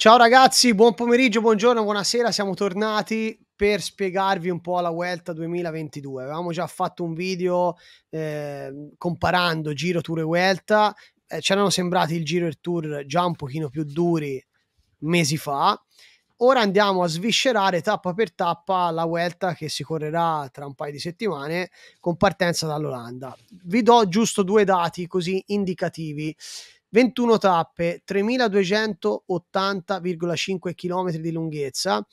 Ciao ragazzi, buon pomeriggio, buongiorno, buonasera, siamo tornati per spiegarvi un po' la Vuelta 2022. Avevamo già fatto un video eh, comparando Giro, Tour e Vuelta, eh, erano sembrati il Giro e il Tour già un pochino più duri mesi fa. Ora andiamo a sviscerare tappa per tappa la Vuelta che si correrà tra un paio di settimane con partenza dall'Olanda. Vi do giusto due dati così indicativi. 21 tappe, 3280,5 km di lunghezza,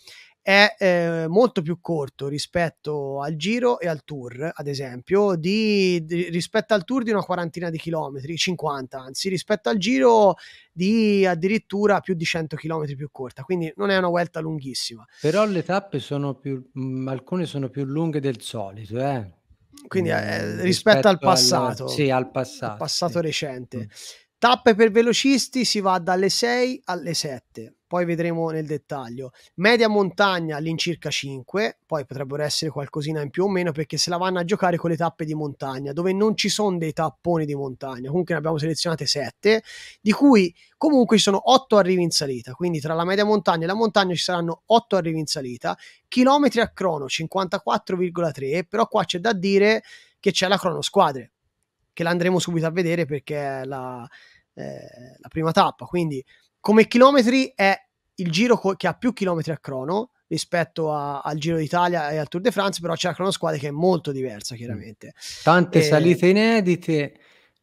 è eh, molto più corto rispetto al Giro e al Tour, ad esempio, di, di, rispetto al Tour di una quarantina di chilometri, 50 anzi, rispetto al Giro di addirittura più di 100 km più corta, quindi non è una vuelta lunghissima. Però le tappe sono più, mh, mm, alcune sono più lunghe del solito, eh? Quindi eh, rispetto, rispetto, al passato, al, sì, al passato, al passato sì. recente. Mm. Tappe per velocisti si va dalle 6 alle 7, poi vedremo nel dettaglio. Media montagna all'incirca 5, poi potrebbero essere qualcosina in più o meno perché se la vanno a giocare con le tappe di montagna, dove non ci sono dei tapponi di montagna. Comunque ne abbiamo selezionate 7, di cui comunque ci sono 8 arrivi in salita, quindi tra la media montagna e la montagna ci saranno 8 arrivi in salita, chilometri a crono 54,3, però qua c'è da dire che c'è la crono squadre che la andremo subito a vedere perché è la, eh, la prima tappa. Quindi, come chilometri, è il giro co- che ha più chilometri a crono rispetto a, al Giro d'Italia e al Tour de France, però c'è la cronosquadra che è molto diversa, chiaramente. Tante e... salite inedite,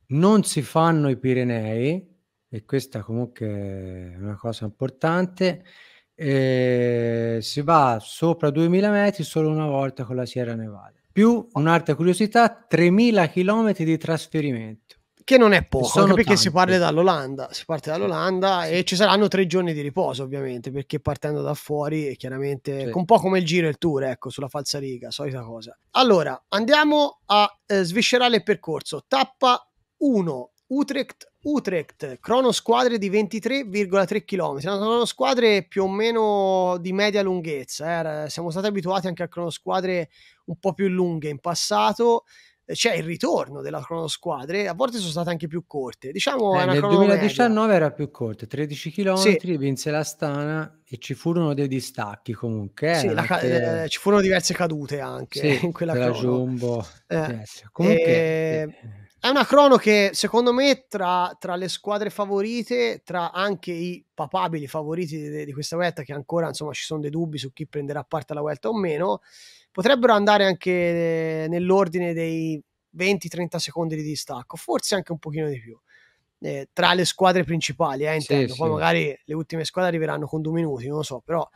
non si fanno i Pirenei, e questa comunque è una cosa importante. E si va sopra 2000 metri solo una volta con la Sierra Nevada. Più un'altra curiosità, 3000 km di trasferimento. Che non è poco, anche perché tanti. si parte dall'Olanda, si parte dall'Olanda sì. e ci saranno tre giorni di riposo ovviamente, perché partendo da fuori chiaramente, sì. un po' come il giro e il tour, ecco, sulla falsa riga, solita cosa. Allora, andiamo a eh, sviscerare il percorso. Tappa 1, Utrecht Utrecht, cronosquadre di 23,3 km, cronosquadre più o meno di media lunghezza. Eh. Siamo stati abituati anche a cronosquadre un po' più lunghe in passato. C'è il ritorno della cronosquadre, a volte sono state anche più corte. Diciamo eh, nel 2019 media. era più corta, 13 km, sì. vinse la Stana e ci furono dei distacchi comunque. Eh, sì, anche... eh, ci furono diverse cadute anche sì, in quella crono. Jumbo. Eh, comunque, e è una crono che secondo me tra, tra, le squadre favorite, tra anche i papabili favoriti di, di questa Vuelta, che ancora insomma ci sono dei dubbi su chi prenderà parte alla Vuelta o meno, potrebbero andare anche nell'ordine dei 20-30 secondi di distacco, forse anche un pochino di più. Eh, tra le squadre principali, eh, intendo. Sì, Poi sì. magari le ultime squadre arriveranno con due minuti, non lo so, però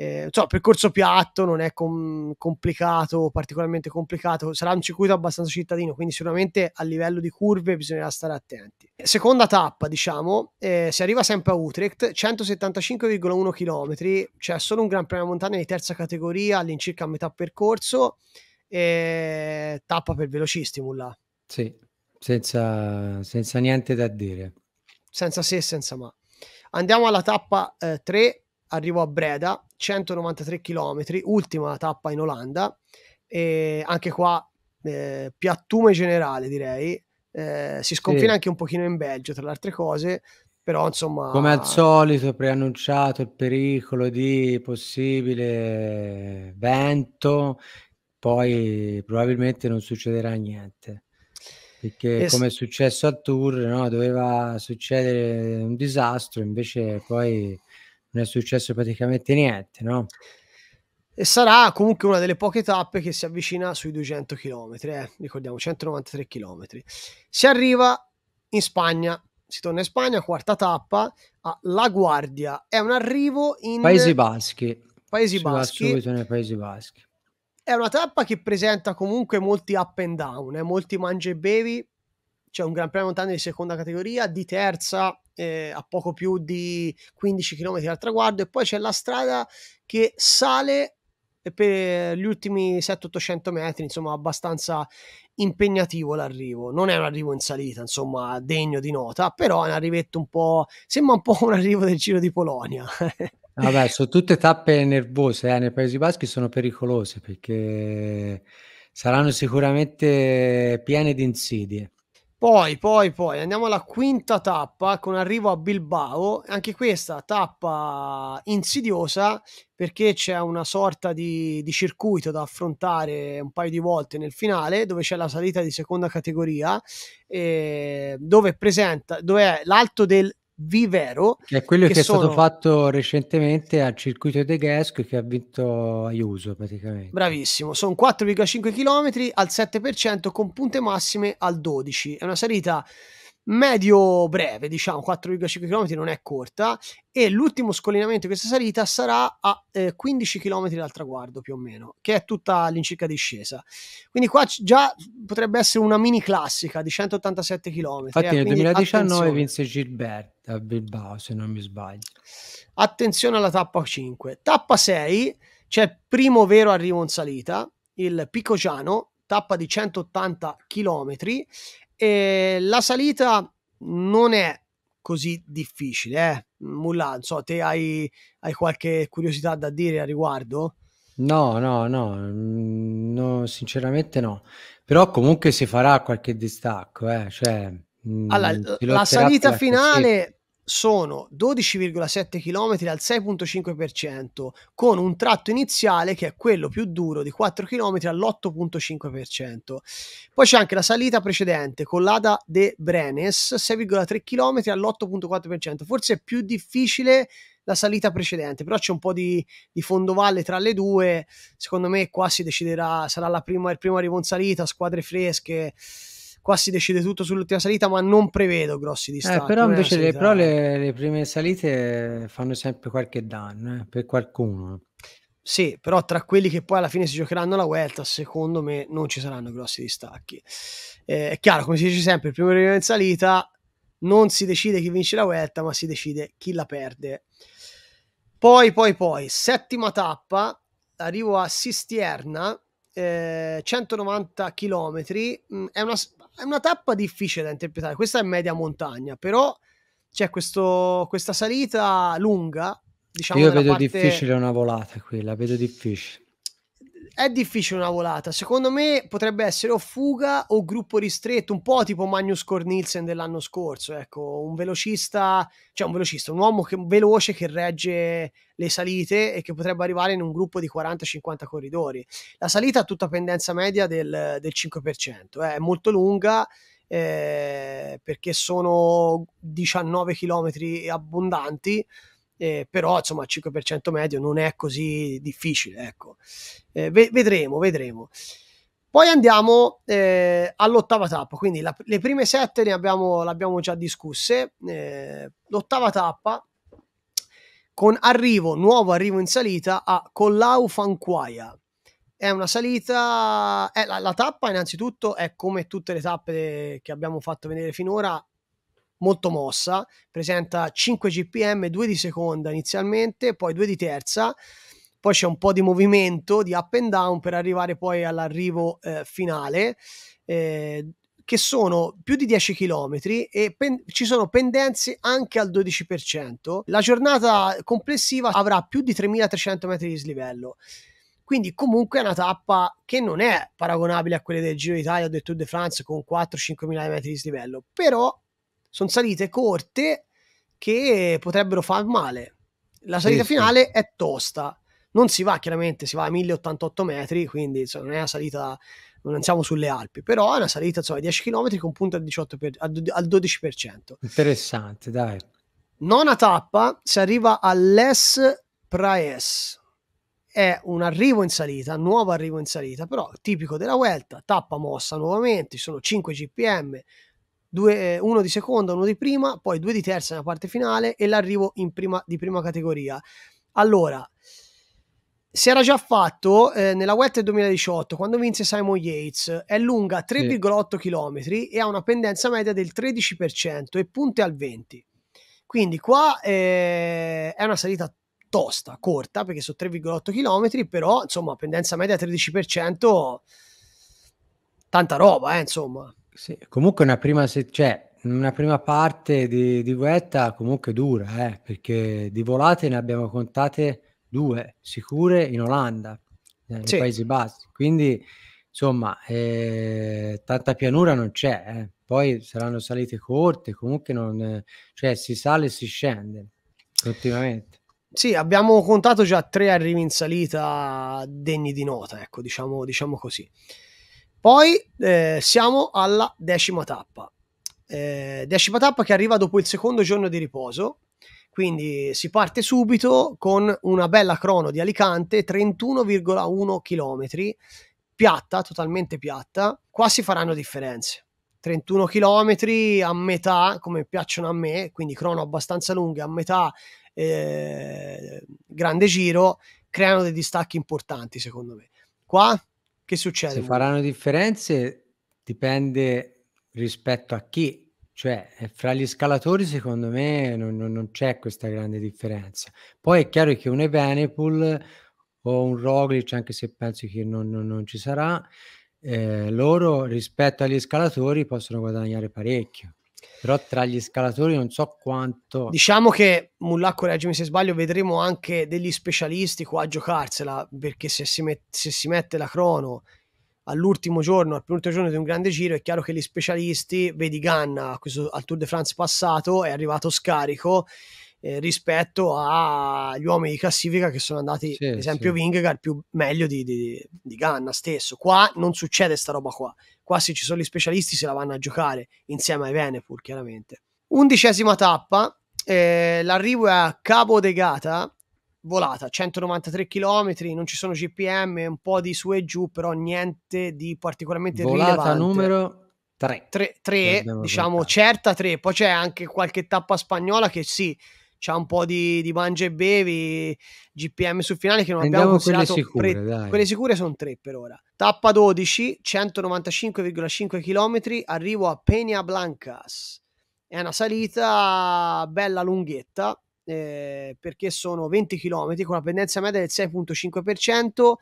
eh, so, percorso piatto, non è com- complicato, particolarmente complicato, sarà un circuito abbastanza cittadino, quindi sicuramente a livello di curve bisognerà stare attenti. Seconda tappa, diciamo, eh, si arriva sempre a Utrecht, 175,1 km, c'è solo un Gran Premio Montagna di terza categoria all'incirca a metà percorso, e tappa per velocisti, Mulla. Sì, senza, senza niente da dire. Senza se, senza ma. Andiamo alla tappa eh, 3, arrivo a Breda, 193 km, ultima tappa in Olanda, e anche qua eh, piattume generale direi, eh, si sconfina sì. anche un pochino in Belgio tra le altre cose, però insomma... Come al solito preannunciato il pericolo di possibile vento, poi probabilmente non succederà niente perché es- come è successo al tour no? doveva succedere un disastro invece poi non è successo praticamente niente, no? E sarà comunque una delle poche tappe che si avvicina sui 200 km, eh? ricordiamo 193 km. Si arriva in Spagna, si torna in Spagna, quarta tappa a La Guardia. È un arrivo in Paesi Baschi. Paesi Baschi. subito nei Paesi Baschi. È una tappa che presenta comunque molti up and down, eh? molti mangia e bevi. C'è un Gran Premio Montagna di seconda categoria, di terza eh, a poco più di 15 km dal traguardo e poi c'è la strada che sale per gli ultimi 700-800 metri, insomma abbastanza impegnativo l'arrivo, non è un arrivo in salita, insomma degno di nota, però è un arrivetto un po', sembra un po' un arrivo del Giro di Polonia. Vabbè, sono tutte tappe nervose, eh? nei Paesi Baschi sono pericolose perché saranno sicuramente piene di insidie. Poi, poi, poi andiamo alla quinta tappa con arrivo a Bilbao. Anche questa tappa insidiosa perché c'è una sorta di, di, circuito da affrontare un paio di volte nel finale dove c'è la salita di seconda categoria eh, dove presenta dove è l'alto del Vivero. Che è quello che, che è sono... stato fatto recentemente al circuito De Gesco che ha vinto Ayuso praticamente. Bravissimo, sono 4,5 km al 7% con punte massime al 12. È una salita medio breve, diciamo 4,5 km non è corta e l'ultimo scollinamento di questa salita sarà a eh, 15 km dal traguardo più o meno, che è tutta all'incirca discesa. Quindi qua già potrebbe essere una mini classica di 187 km. Infatti eh, nel 2019 attenzione. vinse Gilbert a Bilbao, se non mi sbaglio. Attenzione alla tappa 5. Tappa 6 c'è il primo vero arrivo in salita, il Picociano, tappa di 180 km e la salita non è così difficile, eh. Mullan, so, te hai, hai qualche curiosità da dire a riguardo? No, no, no, no, sinceramente no. Però comunque si farà qualche distacco, eh. Cioè, allora, mm, la salita finale sono 12,7 km al 6,5% con un tratto iniziale che è quello più duro di 4 km all'8,5%. Poi c'è anche la salita precedente con l'Ada de Brenes 6,3 km all'8,4%. Forse è più difficile la salita precedente, però c'è un po' di, di fondovalle tra le due. Secondo me qua si deciderà, sarà prima, il primo arrivo in salita, squadre fresche qua si decide tutto sull'ultima salita, ma non prevedo grossi distacchi. Eh, però invece le, però le, le, prime salite fanno sempre qualche danno eh, per qualcuno. Sì, però tra quelli che poi alla fine si giocheranno la Vuelta, secondo me non ci saranno grossi distacchi. Eh, è chiaro, come si dice sempre, il primo arrivo in salita non si decide chi vince la Vuelta, ma si decide chi la perde. Poi, poi, poi, settima tappa, arrivo a Sistierna, eh, 190 km, mm, è una, è una tappa difficile da interpretare. Questa è media montagna, però c'è questo, questa salita lunga. Diciamo, Io vedo parte... difficile una volata qui, la vedo difficile è difficile una volata. Secondo me potrebbe essere o fuga o gruppo ristretto, un po' tipo Magnus Cornilsen dell'anno scorso. Ecco, un velocista, cioè un velocista, un uomo che, veloce che regge le salite e che potrebbe arrivare in un gruppo di 40-50 corridori. La salita ha tutta pendenza media del, del 5%, eh, è molto lunga. Eh, perché sono 19 km abbondanti eh, però insomma il 5% medio non è così difficile, ecco. Eh, ve- vedremo, vedremo. Poi andiamo eh, all'ottava tappa, quindi la, le prime sette ne abbiamo, le abbiamo già discusse. Eh, l'ottava tappa con arrivo, nuovo arrivo in salita a Collau Fanquaia. È una salita, è la, la tappa innanzitutto è come tutte le tappe che abbiamo fatto vedere finora, molto mossa, presenta 5 GPM, 2 di seconda inizialmente, poi 2 di terza, poi c'è un po' di movimento, di up and down per arrivare poi all'arrivo eh, finale. Eh, che sono più di 10 km e pen- ci sono pendenze anche al 12%. La giornata complessiva avrà più di 3300 metri di slivello. Quindi comunque è una tappa che non è paragonabile a quelle del Giro d'Italia o del Tour de France con 4-5 mila metri di slivello, però sono salite corte che potrebbero far male. La salita sì, finale sì. è tosta. Non si va chiaramente, si va a 1088 metri, quindi insomma, non è una salita, non siamo sulle Alpi, però è una salita insomma, 10 km con punta al, 18 per, al 12%. Interessante, dai. Nona tappa, si arriva all'Es Praes. È un arrivo in salita, nuovo arrivo in salita, però tipico della Vuelta, tappa mossa nuovamente, sono 5 GPM, due, eh, uno di seconda, uno di prima, poi due di terza nella parte finale e l'arrivo in prima, di prima categoria. Allora, si era già fatto eh, nella Wet 2018 quando vinse Simon Yates. È lunga 3,8 sì. km e ha una pendenza media del 13% e punte al 20%. Quindi qua eh, è una salita tosta, corta perché sono 3,8 km, però insomma pendenza media 13%, tanta roba, eh, insomma. Sì, comunque una prima, se- cioè, una prima parte di, di Guetta comunque dura, eh, perché di volate ne abbiamo contate due sicure in Olanda, nei Sì. Paesi Bassi. Quindi, insomma, eh, tanta pianura non c'è, eh. poi saranno salite corte, comunque non, cioè si sale e si scende continuamente. Sì, abbiamo contato già tre arrivi in salita degni di nota, ecco, diciamo, diciamo così. Poi eh, siamo alla decima tappa. Eh, decima tappa che arriva dopo il secondo giorno di riposo, quindi si parte subito con una bella crono di Alicante, 31,1 km, piatta, totalmente piatta. Qua si faranno differenze. 31 km a metà, come piacciono a me, quindi crono abbastanza lunghe, a metà eh, grande giro, creano dei distacchi importanti secondo me. Qua che succede? Se faranno differenze dipende rispetto a chi, cioè eh, fra gli scalatori secondo me non, non, non c'è questa grande differenza. Poi è chiaro che un Evenepoel o un Roglic, anche se penso che non, non ci sarà, eh, loro rispetto agli scalatori possono guadagnare parecchio. Però tra gli scalatori non so quanto. Diciamo che Mullah, correggimi se sbaglio, vedremo anche degli specialisti qua a giocarsela perché se si, met- se si mette la crono all'ultimo giorno, al penultimo giorno di un grande giro, è chiaro che gli specialisti, vedi Ganna al Tour de France passato, è arrivato scarico eh, rispetto agli uomini di classifica che sono andati, sì, ad esempio sì. Vingegaard, più meglio di, di, di Ganna stesso. Qua non succede sta roba qua. Qua se ci sono gli specialisti se la vanno a giocare insieme ai Venepur, chiaramente. Undicesima tappa, eh, l'arrivo è a Cabo de Gata, volata, 193 km, non ci sono GPM, un po' di su e giù, però niente di particolarmente volata rilevante. numero 3. 3, 3 diciamo certa 3, poi c'è anche qualche tappa spagnola che sì, c'ha un po' di, di mangia e bevi, GPM sul finale che non Andiamo abbiamo considerato. Quelle sicure, pre- quelle sicure sono tre per ora. Tappa 12, 195,5 km, arrivo a Peña Blancas. È una salita bella lunghetta, eh, perché sono 20 km con una pendenza media del 6.5%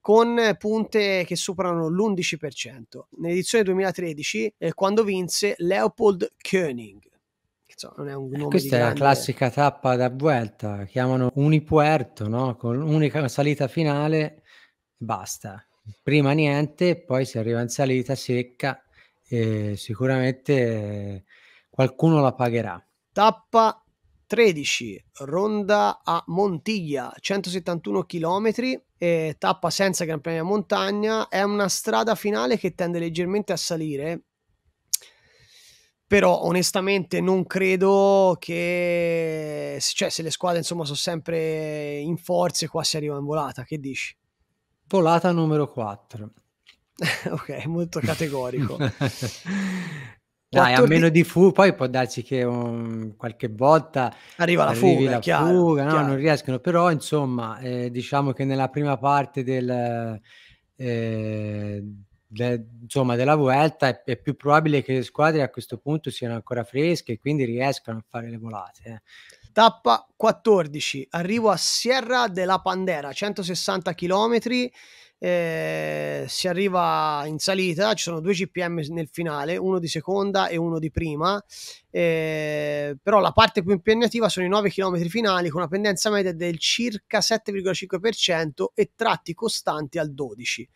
con punte che superano l'11%. Nell'edizione 2013, eh, quando vinse Leopold Koenig insomma, non è un nome Questa è la classica tappa da vuelta, chiamano Unipuerto, no? Con unica salita finale, basta. Prima niente, poi si arriva in salita secca e sicuramente qualcuno la pagherà. Tappa 13, ronda a Montiglia, 171 km, tappa senza Gran Premio montagna. È una strada finale che tende leggermente a salire però onestamente non credo che cioè se le squadre insomma sono sempre in forze qua si arriva in volata che dici? volata numero 4 ok molto categorico Dai, a meno di fuga, poi può darsi che um, qualche volta arriva la fuga, la chiaro, fuga no? non riescono, però insomma, eh, diciamo che nella prima parte del, eh, de, insomma, della Vuelta è, è, più probabile che le squadre a questo punto siano ancora fresche e quindi riescano a fare le volate. Eh. Tappa 14, arrivo a Sierra della Pandera, 160 km. Eh, si arriva in salita, ci sono due GPM nel finale, uno di seconda e uno di prima, eh, però la parte più impegnativa sono i 9 km finali con una pendenza media del circa 7,5% e tratti costanti al 12%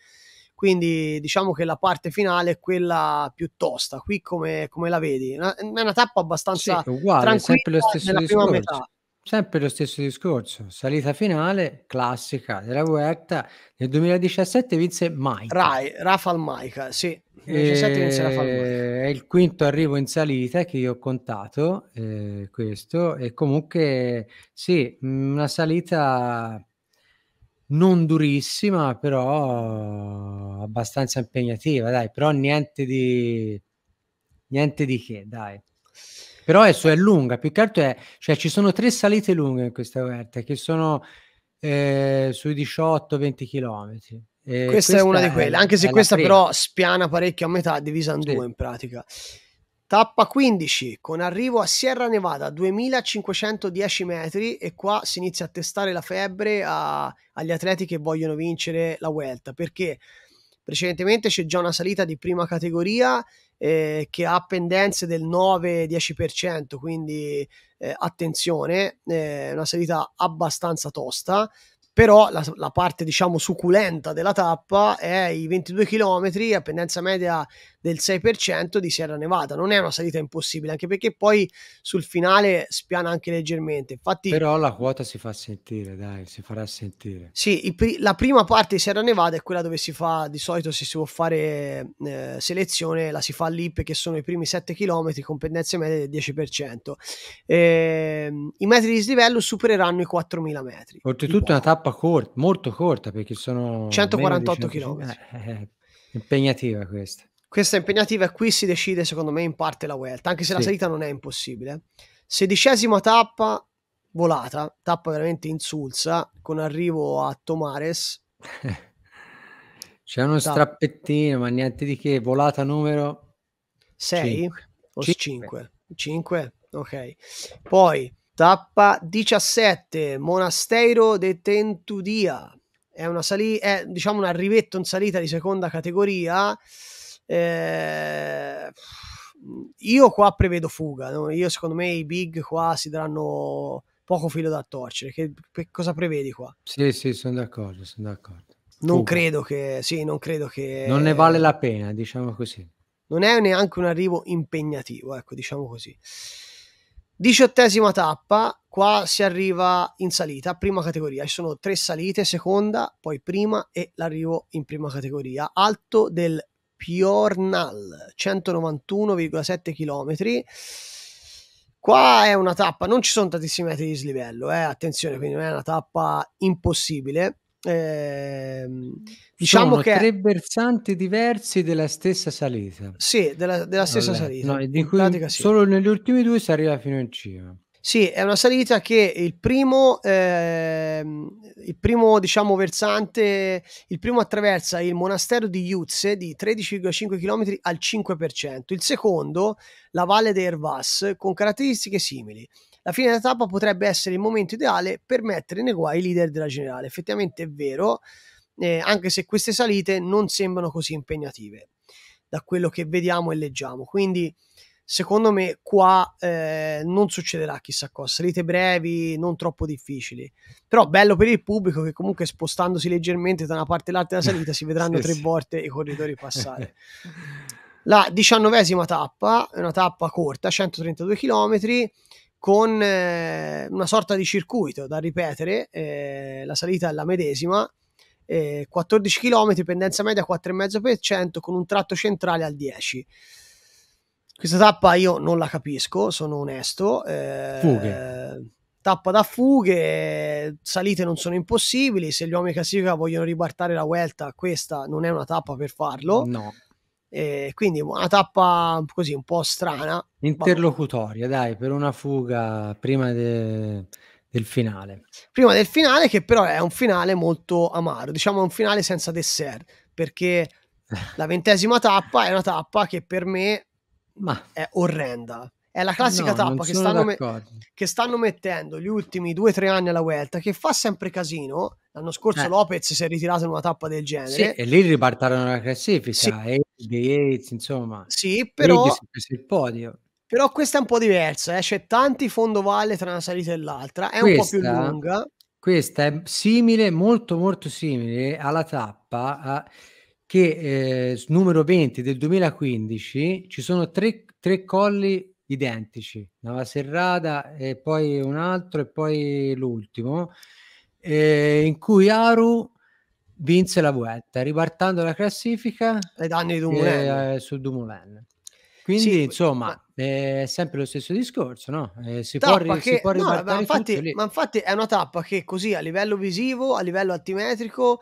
quindi diciamo che la parte finale è quella più tosta. Qui come, come la vedi? Una, è una tappa abbastanza sì, uguale, sempre lo stesso discorso. Sempre lo stesso discorso, salita finale classica della Vuelta nel 2017 vinse Maica. Rai, Rafal Maica, sì. Nel 2017 vinse Rafal Maica. È il quinto arrivo in salita che io ho contato, eh, questo, e comunque sì, una salita non durissima, però abbastanza impegnativa, dai, però niente di niente di che, dai. Però è, è lunga, più che altro è, cioè ci sono tre salite lunghe in questa Vuelta che sono eh, sui 18-20 km. Questa, questa, è una di quelle, anche se questa però spiana parecchio a metà, divisa in sì. due in pratica. Tappa 15 con arrivo a Sierra Nevada 2510 metri e qua si inizia a testare la febbre a, agli atleti che vogliono vincere la Vuelta perché precedentemente c'è già una salita di prima categoria eh, che ha pendenze del 9-10% quindi eh, attenzione eh, una salita abbastanza tosta però la, la, parte diciamo succulenta della tappa è i 22 km a pendenza media del 6% di Sierra Nevada. Non è una salita impossibile anche perché poi sul finale spiana anche leggermente. Infatti, però la quota si fa sentire dai si farà sentire. Sì i, la prima parte di Sierra Nevada è quella dove si fa di solito se si vuole fare eh, selezione la si fa lì perché sono i primi 7 km con pendenze medie del 10% eh, i metri di slivello supereranno i 4000 metri. Oltretutto una tappa corta molto corta perché sono 148 km eh, eh, impegnativa questa questa impegnativa e qui si decide secondo me in parte la Vuelta, anche se sì. la salita non è impossibile. Sedicesima tappa volata, tappa veramente insulsa, con arrivo a Tomares. C'è uno tappa. strappettino, ma niente di che, volata numero 6 o 5? 5? Ok. Poi tappa 17, Monasteiro de Tentudia. È una salita, è diciamo un arrivetto in salita di seconda categoria eh, io qua prevedo fuga. No? Io secondo me i big qua si daranno poco filo da torcere. Che, che cosa prevedi qua? Sì, sì, sono d'accordo, sono d'accordo. Non credo che, sì, non credo che... Non ne vale la pena, diciamo così. Non è neanche un arrivo impegnativo, ecco, diciamo così. Diciottesima tappa, qua si arriva in salita, prima categoria. Ci sono tre salite, seconda, poi prima e l'arrivo in prima categoria. Alto del Piornal, 191,7 km. Qua è una tappa, non ci sono tantissimi metri di slivello, eh, attenzione, quindi non è una tappa impossibile. Eh, diciamo sono che tre versanti diversi della stessa salita. Sì, della, della stessa allora, salita. No, di cui sì. solo negli ultimi due si arriva fino in cima. Sì, è una salita che il primo, eh, il primo diciamo, versante, il primo attraversa il monastero di Iuzze di 13,5 km al 5%, il secondo la valle di Ervas con caratteristiche simili. La fine della tappa potrebbe essere il momento ideale per mettere nei guai i leader della generale. Effettivamente è vero, eh, anche se queste salite non sembrano così impegnative da quello che vediamo e leggiamo. Quindi secondo me qua eh, non succederà chissà cosa, salite brevi, non troppo difficili, però bello per il pubblico che comunque spostandosi leggermente da una parte all'altra della salita si vedranno sì, tre sì. volte i corridori passare. La diciannovesima tappa è una tappa corta, 132 km, con eh, una sorta di circuito da ripetere, eh, la salita è la medesima, 14 km, pendenza media 4,5% con un tratto centrale al 10 questa tappa io non la capisco, sono onesto. Eh, fughe. Tappa da fughe, salite non sono impossibili. Se gli uomini classifica vogliono ribaltare la Vuelta, questa non è una tappa per farlo. No. Eh, quindi una tappa così un po' strana. Interlocutoria, dai, per una fuga prima de, del finale. Prima del finale, che però è un finale molto amaro, diciamo un finale senza dessert, perché la ventesima tappa è una tappa che per me ma è orrenda. È la classica no, tappa che stanno, me- che stanno, mettendo gli ultimi due o tre anni alla Vuelta, che fa sempre casino. L'anno scorso eh. Lopez si è ritirato in una tappa del genere. Sì, e lì ripartarono la classifica. Sì. E Yates, insomma. Sì, però... il podio. Però questa è un po' diversa, eh? c'è tanti fondovalle tra una salita e l'altra, è questa, un po' più lunga. Questa è simile, molto molto simile alla tappa a che eh, numero 20 del 2015 ci sono tre, tre colli identici, Nava Serrata e poi un altro e poi l'ultimo, eh, in cui Aru vinse la Vuelta, ripartando la classifica ai danni di Dumoulin. Eh, su Dumoulin. Quindi, sì, insomma, ma... è sempre lo stesso discorso, no? Eh, si, può, che... si può no, ma infatti, ma infatti è una tappa che così a livello visivo, a livello altimetrico,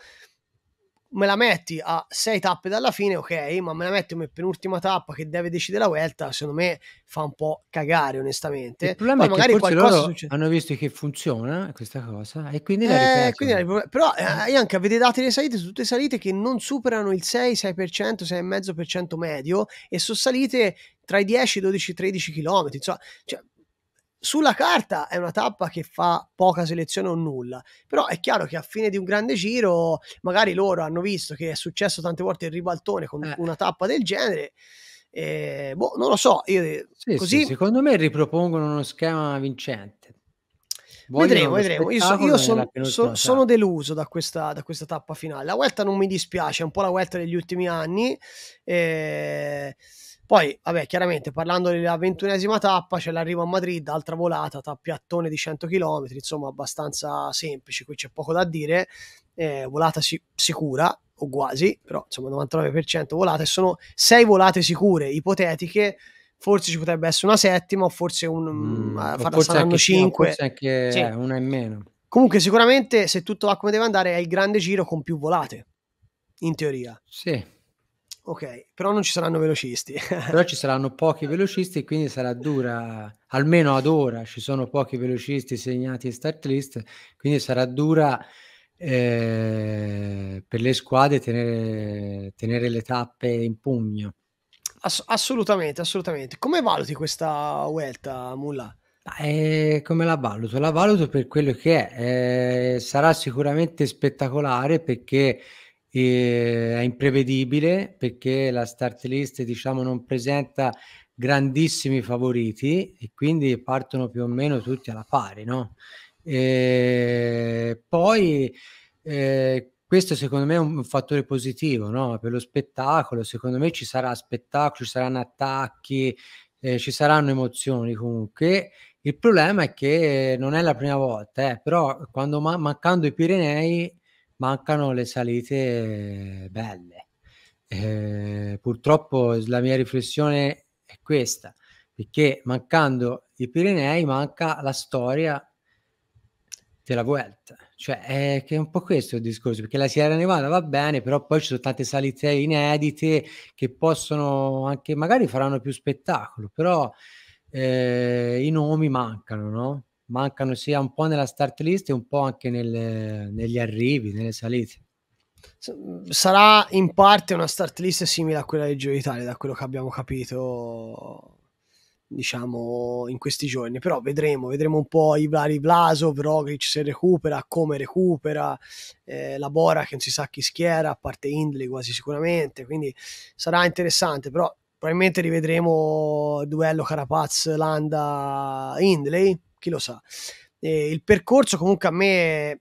me la metti a sei tappe dalla fine, ok, ma me la metti come penultima tappa che deve decidere la Vuelta, secondo me fa un po' cagare onestamente. Il problema Poi è magari che forse loro succede... hanno visto che funziona questa cosa e quindi la eh, quindi la Però eh, io anche avete dati le salite su tutte le salite che non superano il 6, 6%, 6,5% medio e sono salite tra i 10, 12, 13 km, insomma, cioè, sulla carta è una tappa che fa poca selezione o nulla, però è chiaro che a fine di un grande giro magari loro hanno visto che è successo tante volte il ribaltone con eh. una tappa del genere. E, boh, non lo so, io sì, così... Sì, secondo me ripropongono uno schema vincente. vedremo, vedremo. Io, so, io son, so, sono deluso da questa, da questa, tappa finale. La Vuelta non mi dispiace, è un po' la Vuelta degli ultimi anni. Eh, poi, vabbè, chiaramente parlando della ventunesima tappa, c'è l'arrivo a Madrid, altra volata, tappiattone di 100 km, insomma abbastanza semplice, qui c'è poco da dire, eh, volata si- sicura, o quasi, però insomma 99% volate, sono sei volate sicure, ipotetiche, forse ci potrebbe essere una settima o forse un mm, forse saranno anche, 5 forse anche sì. una in meno. Comunque sicuramente se tutto va come deve andare è il grande giro con più volate in teoria. Sì ok però non ci saranno velocisti però ci saranno pochi velocisti quindi sarà dura almeno ad ora ci sono pochi velocisti segnati in start list quindi sarà dura eh, per le squadre tenere, tenere le tappe in pugno Ass- assolutamente, assolutamente. Come valuti questa Vuelta, Mulla? Eh, come la valuto? La valuto per quello che è. Eh, sarà sicuramente spettacolare perché eh, è imprevedibile, perché la start list diciamo non presenta grandissimi favoriti e quindi partono più o meno tutti alla pari, no? E poi eh, questo secondo me è un fattore positivo no? per lo spettacolo, secondo me ci sarà spettacolo, ci saranno attacchi, eh, ci saranno emozioni comunque. Il problema è che non è la prima volta, eh, però quando ma- mancando i Pirenei mancano le salite belle. Eh, purtroppo la mia riflessione è questa, perché mancando i Pirenei manca la storia della Vuelta. Cioè, è che è un po' questo il discorso, perché la Sierra Nevada va bene, però poi ci sono tante salite inedite che possono anche, magari faranno più spettacolo, però eh, i nomi mancano, no? Mancano sia un po' nella start list e un po' anche nelle, negli arrivi, nelle salite. Sarà in parte una start list simile a quella di Giro d'Italia, da quello che abbiamo capito diciamo in questi giorni. Però vedremo vedremo un po' i vari Vlasov Roglic se recupera come recupera eh, la Bora che non si sa chi schiera a parte Hindley quasi sicuramente quindi sarà interessante. Però probabilmente rivedremo duello Carapaz Landa Hindley chi lo sa eh, il percorso comunque a me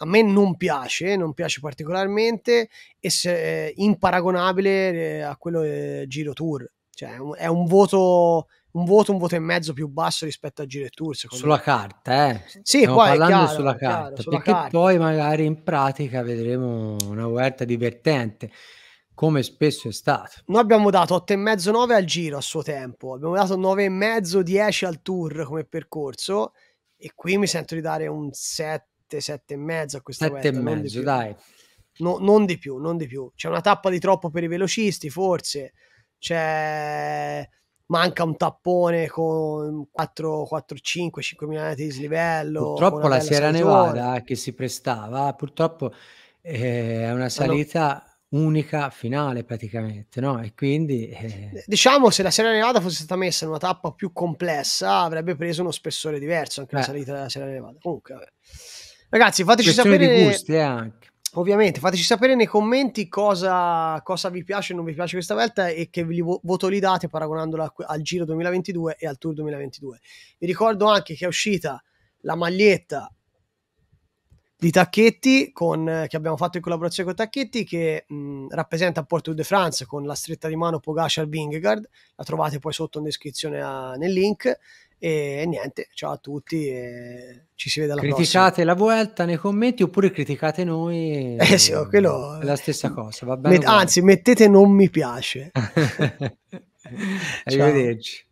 a me non piace, non piace particolarmente e se, eh, imparagonabile eh, a quello del Giro Tour cioè, è un voto, un voto, un voto e mezzo più basso rispetto a Giro e Tour. Sulla me. carta, eh. Sì, Stiamo poi parlando chiaro, sulla carta, chiaro, sulla perché carta. poi magari in pratica vedremo una vuelta divertente, come spesso è stato. Noi abbiamo dato 8,5-9 al Giro a suo tempo, abbiamo dato 9,5-10 al Tour come percorso e qui mi sento di dare un 7, 7,5 a questa 7 vuelta. e mezzo, dai. No, non di più, non di più. C'è una tappa di troppo per i velocisti, forse c'è manca un tappone con 4, 4 5, 5 metri di slivello. Purtroppo la Sierra Nevada che si prestava, purtroppo eh, è una salita. Unica finale praticamente, no? E quindi... Eh... Diciamo se la Sierra Nevada fosse stata messa in una tappa più complessa avrebbe preso uno spessore diverso anche eh. la salita della Sierra Nevada. Comunque, vabbè. Ragazzi, fateci Questione sapere... Gusti, eh, anche Ovviamente, fateci sapere nei commenti cosa, cosa vi piace e non vi piace questa volta e che voto li date paragonandola al Giro 2022 e al Tour 2022. Vi ricordo anche che è uscita la maglietta di Tacchetti con, che abbiamo fatto in collaborazione con Tacchetti che mh, rappresenta Porto de France con la stretta di mano Pogacar Vingegaard la trovate poi sotto in descrizione a, nel link e niente, ciao a tutti e ci si vede alla criticate prossima. la Vuelta nei commenti oppure criticate noi. Eh sì, oh, quello è la stessa cosa, va bene. Met- anzi, mettete non mi piace. Arrivederci.